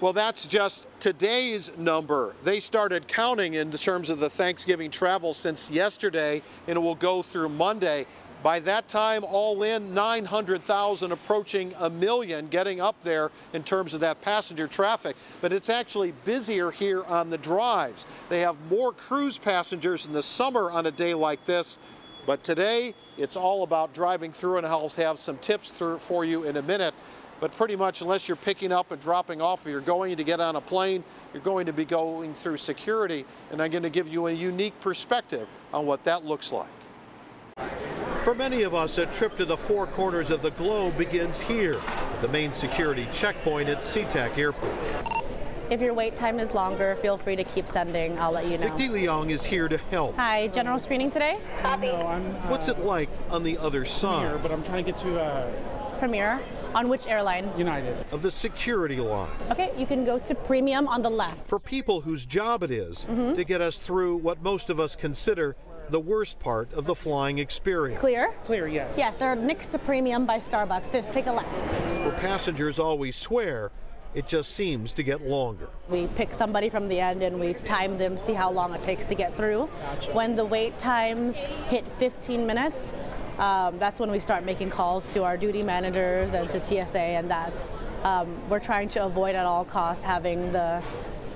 Well, that's just today's number. They started counting in terms of the Thanksgiving travel since yesterday, and it will go through Monday. By that time, all in, 900,000 approaching a million, getting up there in terms of that passenger traffic. But it's actually busier here on the drives. They have more cruise passengers in the summer on a day like this. But today, it's all about driving through, and I'll have some tips for you in a minute. But pretty much, unless you're picking up and dropping off, or you're going to get on a plane, you're going to be going through security. And I'm going to give you a unique perspective on what that looks like. For many of us, a trip to the four corners of the globe begins here, at the main security checkpoint at SeaTac Airport. If your wait time is longer, feel free to keep sending. I'll let you know. Vic DeLeong is here to help. Hi, general screening today? Copy. No, I'm, uh, What's it like on the other side? Premier, but I'm trying to get to uh, Premier. On which airline? United. Of the security line. Okay, you can go to premium on the left. For people whose job it is mm -hmm. to get us through what most of us consider the worst part of the flying experience. Clear? Clear, yes. Yes, they're next to premium by Starbucks. Just take a left. Where passengers always swear it just seems to get longer. We pick somebody from the end and we time them, see how long it takes to get through. Gotcha. When the wait times hit 15 minutes, um, that's when we start making calls to our duty managers and to TSA, and that's um, we're trying to avoid at all costs having the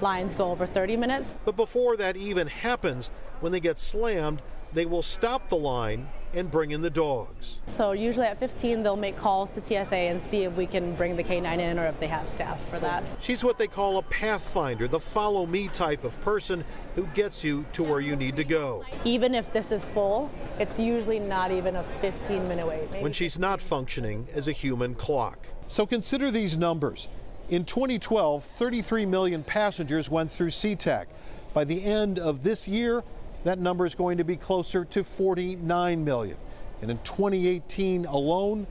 lines go over 30 minutes. But before that even happens, when they get slammed, they will stop the line and bring in the dogs. So usually at 15 they'll make calls to TSA and see if we can bring the K9 in or if they have staff for that. She's what they call a pathfinder, the follow me type of person who gets you to where you need to go. Even if this is full, it's usually not even a 15 minute wait. Maybe. When she's not functioning as a human clock. So consider these numbers. In 2012, 33 million passengers went through SeaTac. By the end of this year, that number is going to be closer to 49 million. And in 2018 alone,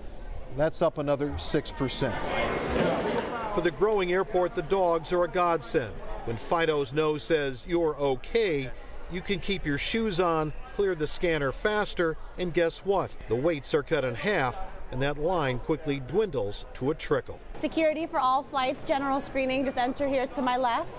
that's up another 6%. For the growing airport, the dogs are a godsend. When Fido's nose says you're okay, you can keep your shoes on, clear the scanner faster, and guess what? The waits are cut in half, and that line quickly dwindles to a trickle. Security for all flights, general screening, just enter here to my left.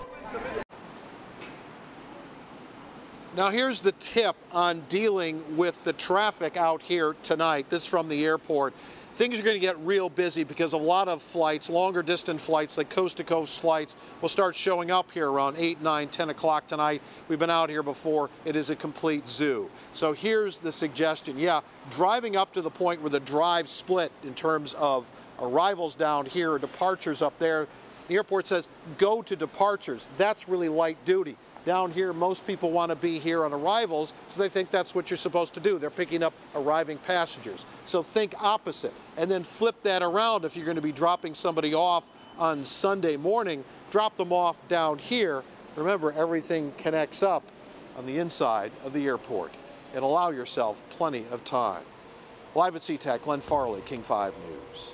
Now here's the tip on dealing with the traffic out here tonight. This is from the airport. Things are going to get real busy because a lot of flights, longer distance flights, like coast to coast flights, will start showing up here around 8, 9, 10 o'clock tonight. We've been out here before. It is a complete zoo. So here's the suggestion. Yeah, driving up to the point where the drive split in terms of arrivals down here, departures up there, the airport says go to departures. That's really light duty. Down here, most people want to be here on arrivals, so they think that's what you're supposed to do. They're picking up arriving passengers. So think opposite, and then flip that around if you're going to be dropping somebody off on Sunday morning. Drop them off down here. Remember, everything connects up on the inside of the airport, and allow yourself plenty of time. Live at SeaTac, Glenn Farley, King 5 News.